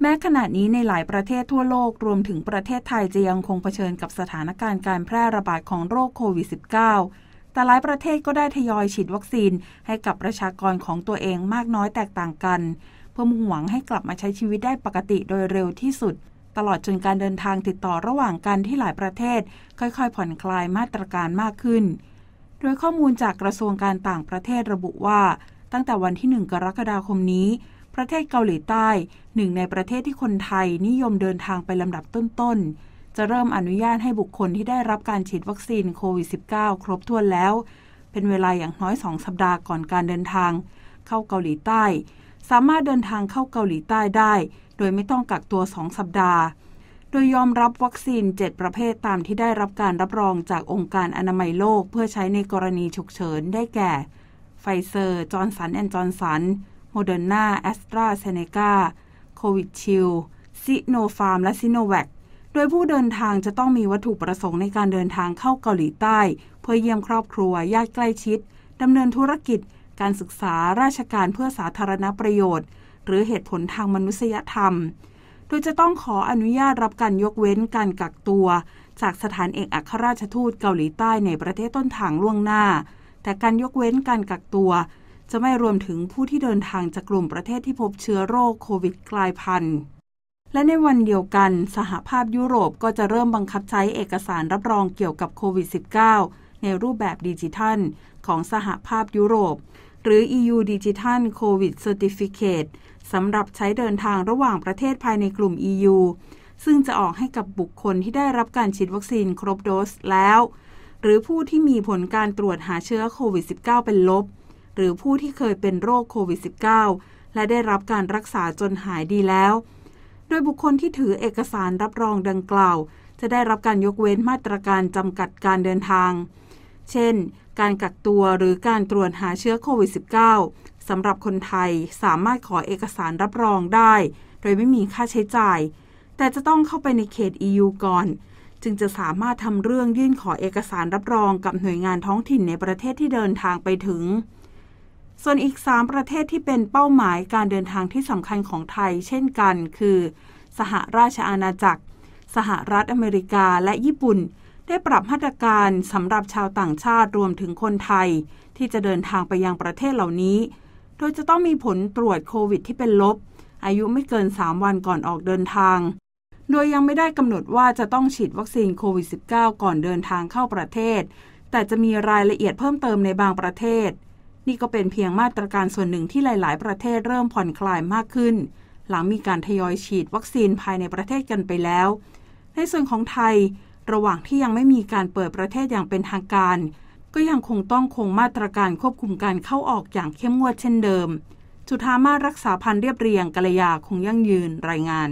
แม้ขณะนี้ในหลายประเทศทั่วโลกรวมถึงประเทศไทยจะยังคงเผชิญกับสถานการณ์การแพร่ระบาดของโรคโควิด -19 แต่หลายประเทศก็ได้ทยอยฉีดวัคซีนให้กับประชากรของตัวเองมากน้อยแตกต่างกัน เพื่อมุ่งหวังให้กลับมาใช้ชีวิตได้ปกติโดยเร็วที่สุด ตลอดจนการเดินทางติดต่อระหว่างกันที่หลายประเทศ ค่อยๆ ผ่อนคลายมาตรการมากขึ้น โดยข้อมูลจากกระทรวงการต่างประเทศระบุว่า ตั้งแต่วันที่ 1 กรกฎาคมนี้ ประเทศเกาหลีใต้หนึ่งในประเทศที่คนไทยนิยมเดินทางไปลำดับต้นๆ จะเริ่มอนุญาตให้บุคคลที่ได้รับการฉีดวัคซีนโควิด -19 ครบถ้วนแล้ว เป็นเวลาอย่างน้อย 2 สัปดาห์ก่อนการเดินทาง เข้าเกาหลีใต้ สามารถเดินทางเข้าเกาหลีใต้ได้ โดยไม่ต้องกักตัว 2 สัปดาห์ โดยยอมรับวัคซีน 7 ประเภทตามที่ได้รับการรับรองจากองค์การอนามัยโลก เพื่อใช้ในกรณีฉุกเฉินได้แก่ไฟเซอร์จอห์นสันแอนด์จอห์นสัน โมเดอร์นาแอสตราเซเนกาโควิชิลด์ซิโนฟาร์ม และซิโนแวคโดยผู้เดินทางจะต้องมีวัตถุประสงค์ในการเดินทางเข้าเกาหลีใต้ เพื่อเยี่ยมครอบครัว ญาติใกล้ชิดดำเนินธุรกิจ การศึกษาราชการเพื่อสาธารณประโยชน์ หรือเหตุผลทางมนุษยธรรม โดยจะต้องขออนุญาตรับการยกเว้นการกักตัว จากสถานเอกอัครราชทูตเกาหลีใต้ในประเทศต้นทางล่วงหน้า แต่การยกเว้นการกักตัว จะไม่รวมถึงผู้ที่เดินทางจากกลุ่มประเทศที่พบเชื้อโรคโควิดกลายพันธุ์ และในวันเดียวกัน สหภาพยุโรปก็จะเริ่มบังคับใช้เอกสารรับรองเกี่ยวกับโควิด -19 ในรูปแบบดิจิทัล ของสหภาพยุโรป หรือ EU Digital COVID Certificate สำหรับใช้เดินทางระหว่างประเทศภายในกลุ่ม EU ซึ่งจะออกให้กับบุคคลที่ได้รับการฉีดวัคซีนครบโดสแล้ว หรือผู้ที่มีผลการตรวจหาเชื้อโควิด -19 เป็นลบ หรือผู้ที่เคยเป็นโรคโควิด -19 และได้รับการรักษาจนหายดีแล้ว โดยบุคคลที่ถือเอกสารรับรองดังกล่าว จะได้รับการยกเว้นมาตรการจำกัดการเดินทาง เช่น การกักตัวหรือการตรวจหาเชื้อโควิด -19 สำหรับคนไทยสามารถขอเอกสารรับรองได้ โดยไม่มีค่าใช้จ่าย แต่จะต้องเข้าไปในเขต EU ก่อนจึงจะสามารถทำเรื่องยื่นขอเอกสารรับรองกับหน่วยงานท้องถิ่นในประเทศที่เดินทางไปถึง ส่วนอีก 3 ประเทศที่เป็นเป้าหมายการเดินทางที่สำคัญของไทย เช่นกัน คือ สหราชอาณาจักร สหรัฐอเมริกาและญี่ปุ่น ได้ปรับมาตรการสำหรับชาวต่างชาติรวมถึงคนไทย ที่จะเดินทางไปยังประเทศเหล่านี้ โดยจะต้องมีผลตรวจโควิดที่เป็นลบ อายุไม่เกิน 3 วันก่อนออกเดินทาง โดยยังไม่ได้กำหนดว่าจะต้องฉีดวัคซีนโควิด -19 ก่อนเดินทางเข้าประเทศ แต่จะมีรายละเอียดเพิ่มเติมในบางประเทศ นี่ก็เป็นเพียงมาตรการส่วนหนึ่งที่หลาย ๆ ประเทศเริ่มผ่อนคลายมากขึ้น หลังมีการทยอยฉีดวัคซีนภายในประเทศกันไปแล้ว ในส่วนของไทย ระหว่างที่ยังไม่มีการเปิดประเทศอย่างเป็นทางการ ก็ยังคงต้องคงมาตรการควบคุมการเข้าออกอย่างเข้มงวดเช่นเดิม จุธามารักษาพันธ์เรียบเรียงกัลยาคงยั่งยืนรายงาน